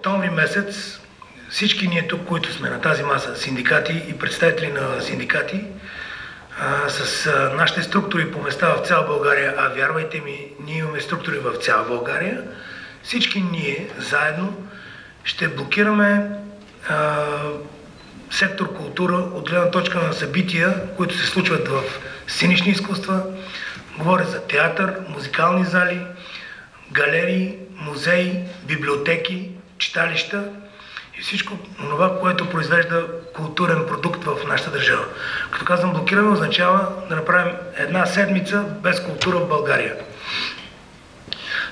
октомври месец всички ние тук, които сме на тази маса, синдикати и представители на синдикати, а, с а, нашите структури по места в цяла България, а вярвайте ми, ние имаме структури в цяла България, всички ние заедно ще блокираме а, сектор култура от гледна точка на събития, които се случват в сценични изкуства. Говоря за театър, музикални зали, галерии, музеи, библиотеки, читалища и всичко това, което произвежда културен продукт в нашата държава. Като казвам блокиране, означава да направим една седмица без култура в България.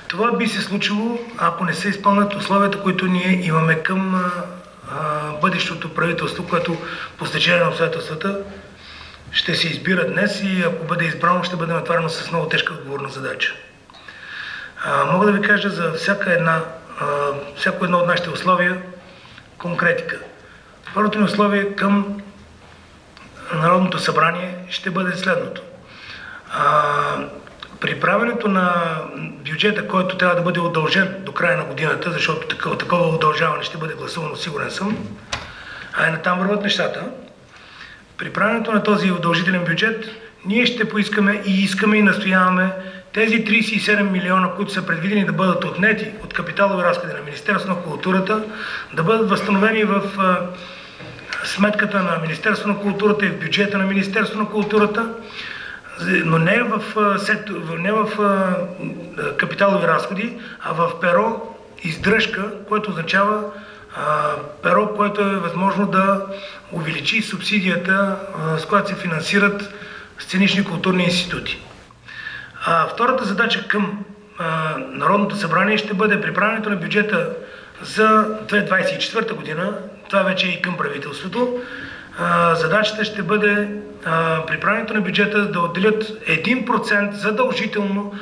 Това би се случило, ако не се изпълнят условията, които ние имаме към а, бъдещото правителство, което по стечение на обстоятелствата ще се избира днес и ако бъде избрано, ще бъде натварено с много тежка отговорна задача. А, мога да ви кажа за всяка една, всяко едно от нашите условия конкретика. Първото ни условие към Народното събрание ще бъде следното. А, при правенето на бюджета, който трябва да бъде удължен до края на годината, защото такова, такова удължаване ще бъде гласувано, сигурен съм, а и натам върват нещата, при правенето на този удължителен бюджет, ние ще поискаме и искаме и настояваме тези 37 милиона, които са предвидени да бъдат отнети от капиталови разходи на Министерството на културата, да бъдат възстановени в сметката на Министерството на културата и в бюджета на Министерството на културата, но не в, не в капиталови разходи, а в перо издръжка, което означава перо, което е възможно да увеличи субсидията, с която се финансират сценични културни институти. А, втората задача към а, Народното събрание ще бъде приправянето на бюджета за 2024 година, това вече е и към правителството. А, задачата ще бъде а, приправянето на бюджета да отделят 1% задължително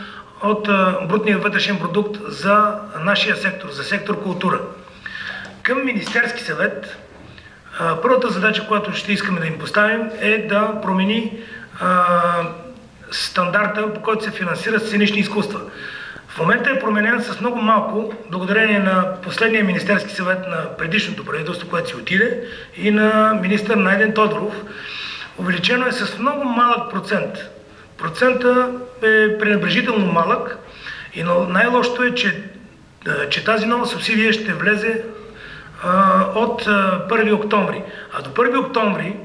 от а, брутния вътрешен продукт за нашия сектор, за сектор култура. Към Министерски съвет първата задача, която ще искаме да им поставим е да промени стандарта, по който се финансират сценични изкуства. В момента е променен с много малко, благодарение на последния Министерски съвет на предишното правителство, което си отиде, и на министър Найден Тодоров. Увеличено е с много малък процент. Процента е пренебрежително малък и най-лошото е, че, че тази нова субсидия ще влезе от а, 1 октомври. А до 1 октомври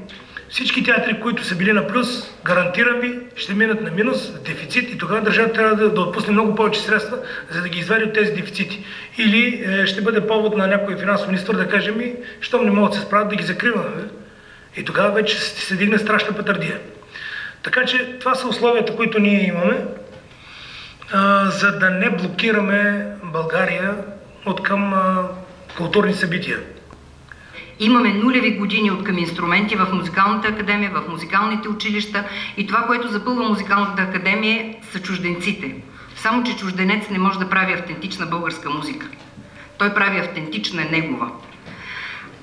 всички театри, които са били на плюс, гарантирам ви, ще минат на минус, дефицит и тогава държавата трябва да, да отпусне много повече средства, за да ги извади от тези дефицити. Или е, ще бъде повод на някой финансов министр да каже ми, щом не могат да се справят, да ги закриваме. И тогава вече се дигне страшна петардия. Така че това са условията, които ние имаме, а, за да не блокираме България от към а, културни събития. Имаме нулеви години от към инструменти в музикалната академия, в музикалните училища и това, което запълва музикалната академия са чужденците. Само, че чужденец не може да прави автентична българска музика. Той прави автентична негова.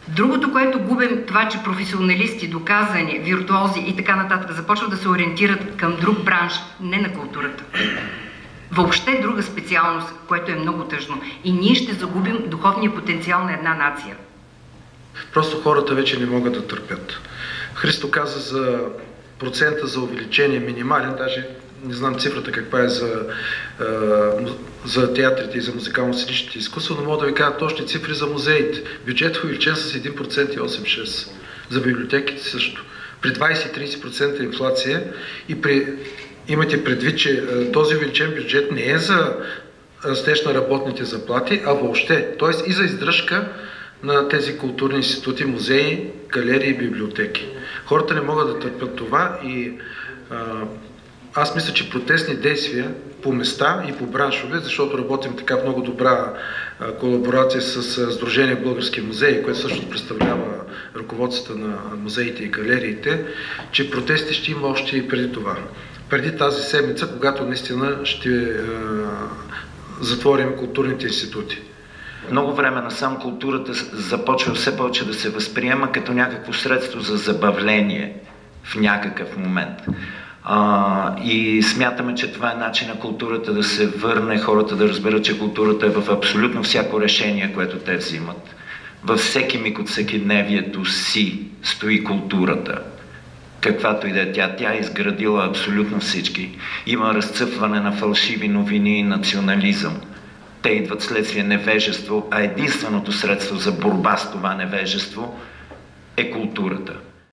Другото, което губим, това, че професионалисти, доказани, виртуози и така нататък започват да се ориентират към друг бранш, не на културата. Въобще друга специалност, което е много тъжно. И ние ще загубим духовния потенциал на една нация. Просто хората вече не могат да търпят. Христо каза за процента за увеличение минимален, даже не знам цифрата каква е за, за театрите и за музикално-сценичните изкуства, но мога да ви кажа точни цифри за музеите. Бюджетът е увеличен с 1% и 8,6%. За библиотеките също. При 20-30% инфлация и при, имате предвид, че този увеличен бюджет не е за растеж на работните заплати, а въобще, т.е. и за издръжка на тези културни институти, музеи, галерии и библиотеки. Хората не могат да търпят това и а, аз мисля, че протестни действия по места и по браншове, защото работим така много добра колаборация с а, Сдружение Български музеи, което също представлява ръководствата на музеите и галериите, че протести ще има още и преди това. Преди тази седмица, когато наистина ще а, затворим културните институти много време насам културата започва все повече да се възприема като някакво средство за забавление в някакъв момент. А, и смятаме, че това е начин на културата да се върне, хората да разберат, че културата е в абсолютно всяко решение, което те взимат. Във всеки миг от всекидневието си стои културата. Каквато и да е тя, тя е изградила абсолютно всички. Има разцъфване на фалшиви новини и национализъм. Те идват следствие невежество, а единственото средство за борба с това невежество е културата.